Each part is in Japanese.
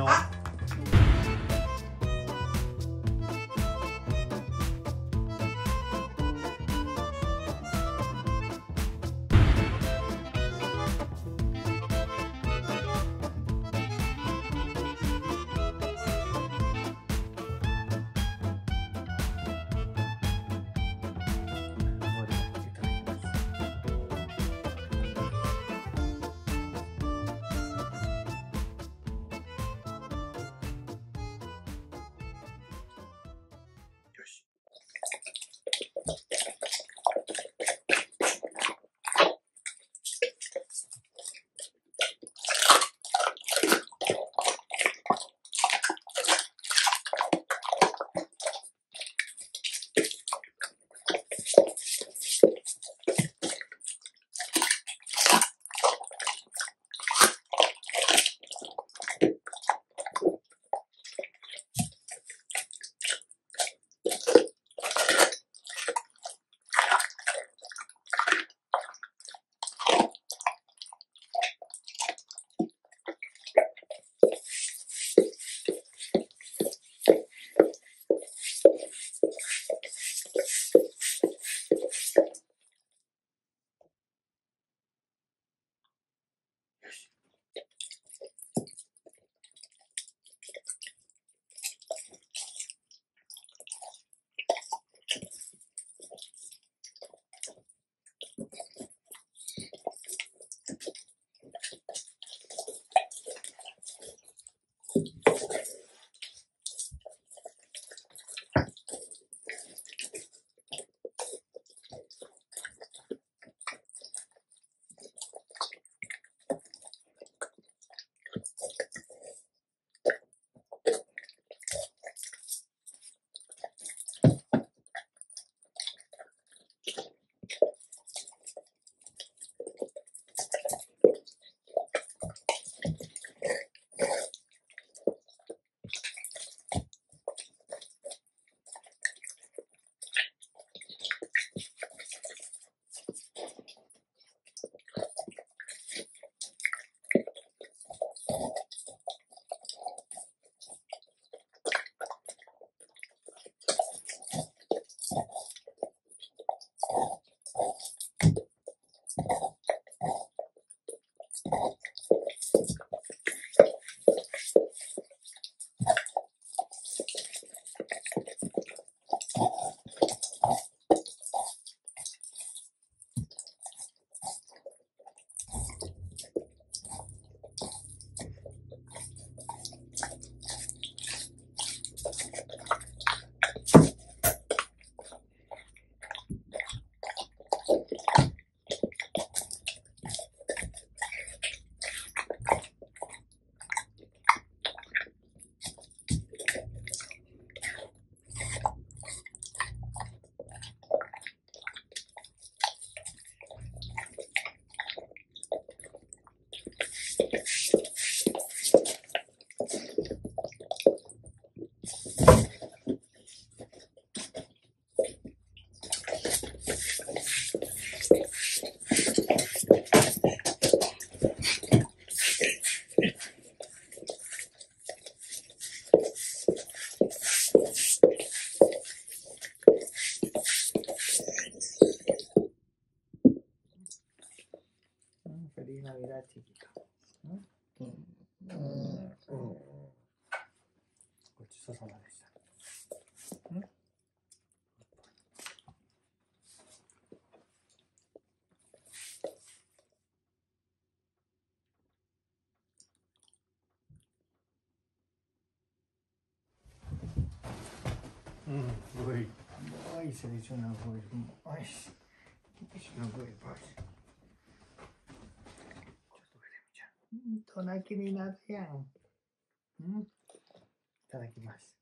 の。Kreativität. Hm? Mm. Mm. ごちそうさまでした。うんうん、すごい。すごい、成長な声。すごい。すごいレミちゃん。うんと泣きになるやん。うんいただきます。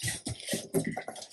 Je.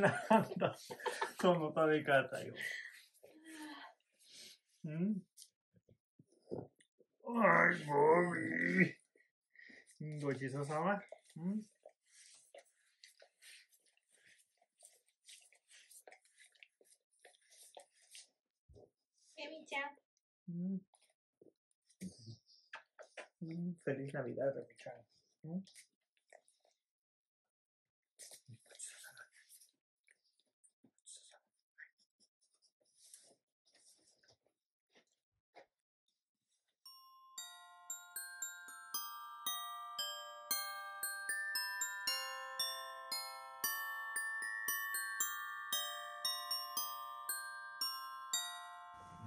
なんだ、その食べ方よ。んおい、ボビー。ごちそうさま。んエミちゃん。んん Feliz Navidad, Remichan. ¿Mm?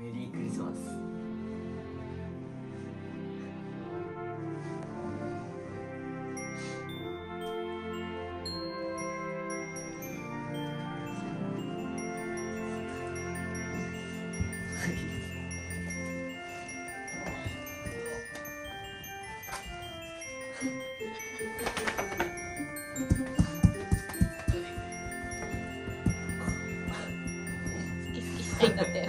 メリークリスマス。好き好きしたんだって。